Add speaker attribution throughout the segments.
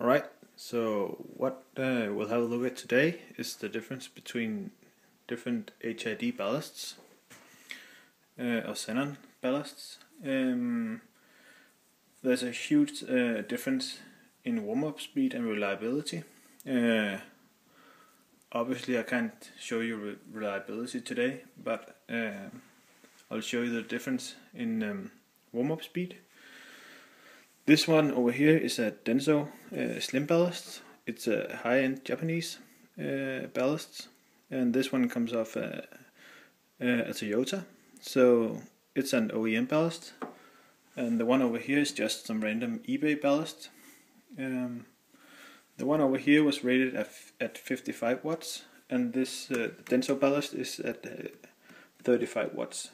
Speaker 1: Alright, so what uh, we'll have a look at today is the difference between different HID ballasts uh, or xenon ballasts. Um, there's a huge uh, difference in warm-up speed and reliability. Uh, obviously I can't show you re reliability today, but uh, I'll show you the difference in um, warm-up speed this one over here is a Denso uh, Slim ballast. It's a high-end Japanese uh, ballast, and this one comes off a, a Toyota. So it's an OEM ballast, and the one over here is just some random eBay ballast. Um, the one over here was rated at, at 55 watts, and this uh, Denso ballast is at uh, 35 watts.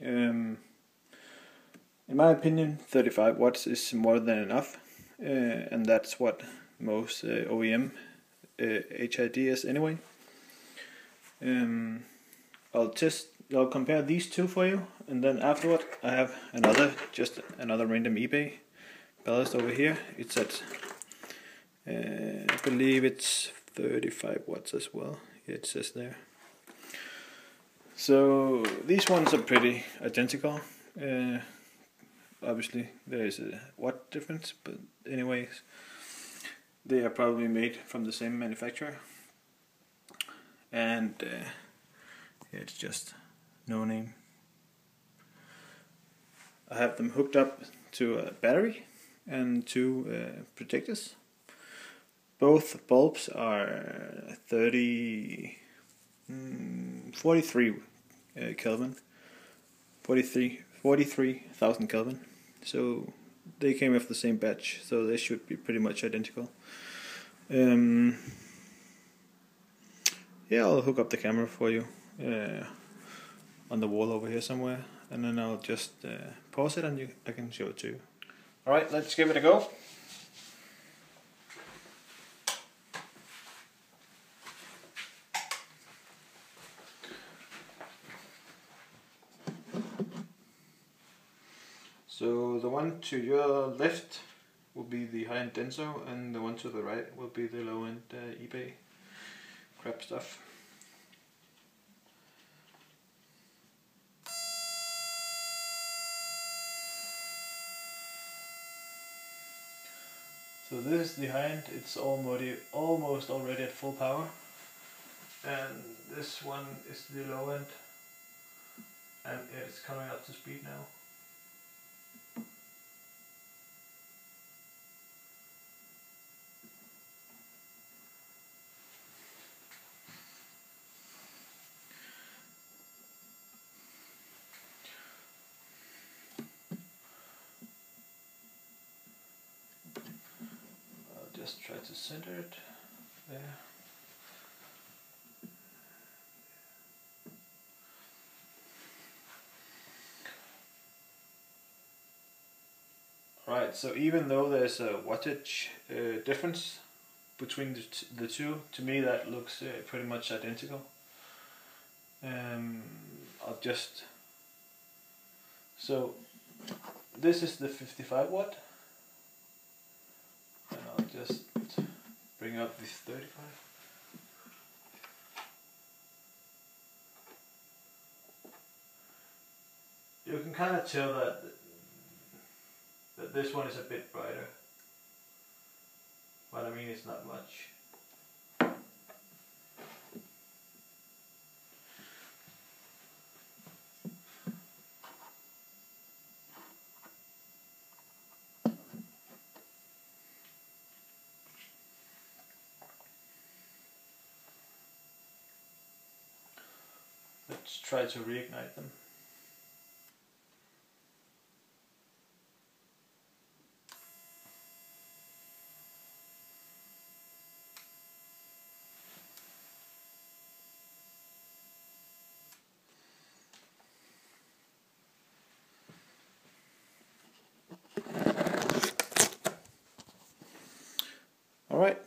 Speaker 1: Um, in my opinion, 35 watts is more than enough, uh, and that's what most uh, OEM uh, HID is anyway. Um, I'll test, I'll compare these two for you, and then afterward I have another, just another random eBay ballast over here. It's at, uh, I believe it's 35 watts as well. It says there. So these ones are pretty identical. Uh, obviously there is a watt difference, but anyways, they are probably made from the same manufacturer, and uh, it's just no name. I have them hooked up to a battery and two uh, projectors. Both bulbs are 30, mm, 43 uh, Kelvin, 43 43,000 Kelvin. So they came off the same batch, so they should be pretty much identical. Um, yeah, I'll hook up the camera for you uh, on the wall over here somewhere, and then I'll just uh, pause it and you, I can show it to you. Alright, let's give it a go. So the one to your left will be the high-end Denso, and the one to the right will be the low-end uh, eBay crap stuff. So this is the high-end, it's already, almost already at full power. And this one is the low-end, and it's coming up to speed now. Just try to center it there. Right, so even though there's a wattage uh, difference between the, the two, to me that looks uh, pretty much identical. Um, I'll just, so this is the 55 watt just bring up this 35. You can kind of tell that that this one is a bit brighter, but I mean it's not much. Let's try to reignite them. Alright,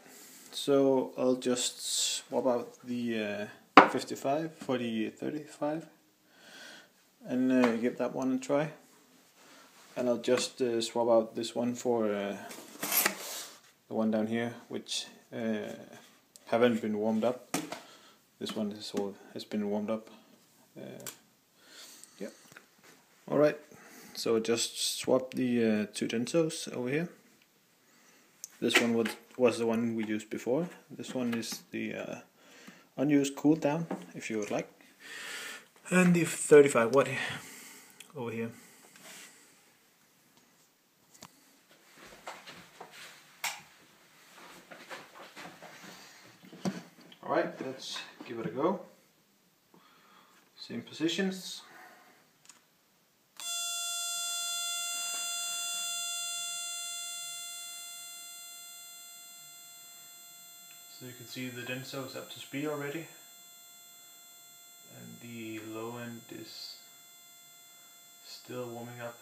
Speaker 1: so I'll just swap out the uh, 55 for the 35 and uh, give that one a try and I'll just uh, swap out this one for uh, the one down here, which uh, haven't been warmed up. This one is all has been warmed up. Uh, yep. All right. So just swap the uh, two Densos over here. This one was was the one we used before. This one is the unused cool down, if you would like, and the 35 watt over here. Alright, let's give it a go. Same positions. So you can see the Denso is up to speed already and the low end is still warming up.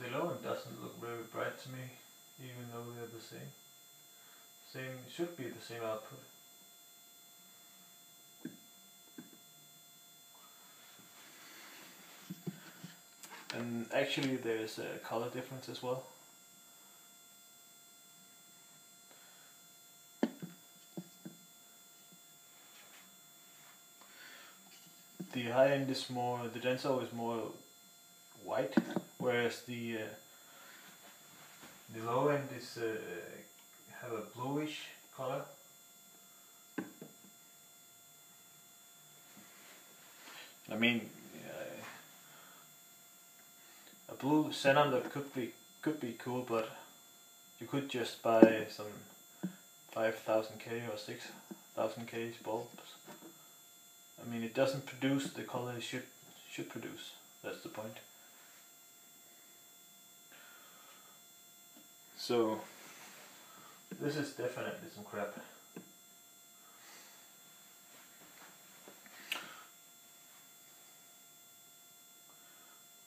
Speaker 1: The low end doesn't look to me, even though they're the same. Same should be the same output. And actually there's a color difference as well. The high end is more, the Denso is more white, whereas the uh, the low end is uh, have a bluish color. I mean, uh, a blue that could be could be cool, but you could just buy some 5000k or 6000k bulbs. I mean, it doesn't produce the color it should should produce. That's the point. So this is definitely some crap.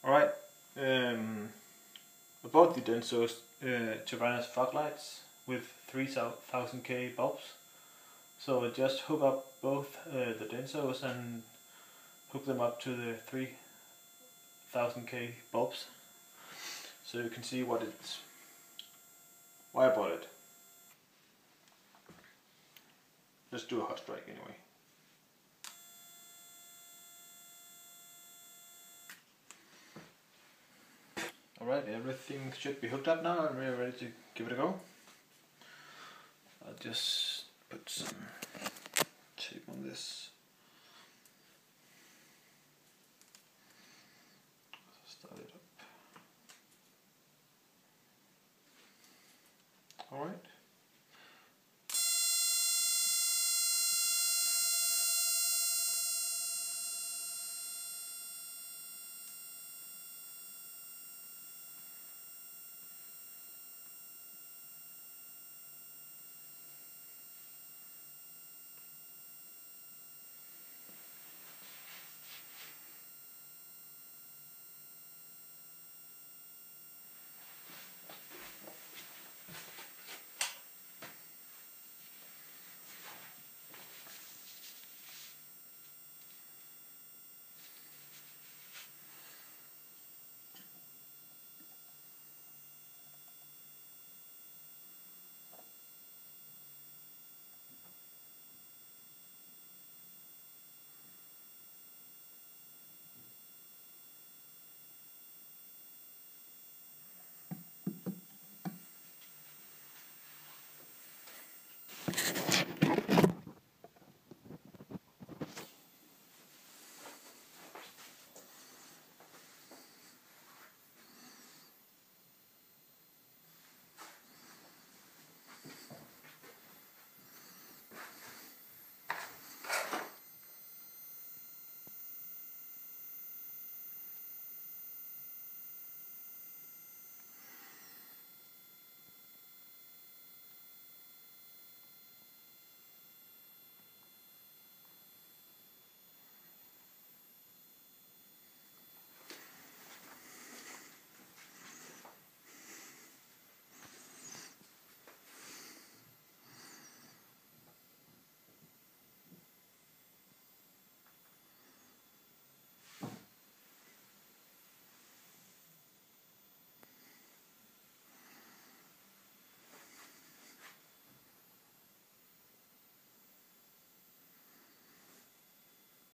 Speaker 1: Alright, um, about the Denso's uh, Tyrannus fog lights with 3000k bulbs. So just hook up both uh, the Densos and hook them up to the 3000k bulbs so you can see what it's why I bought it. Let's do a hot strike anyway. Alright, everything should be hooked up now and we're ready to give it a go. I'll just put some tape on this. It up. Alright.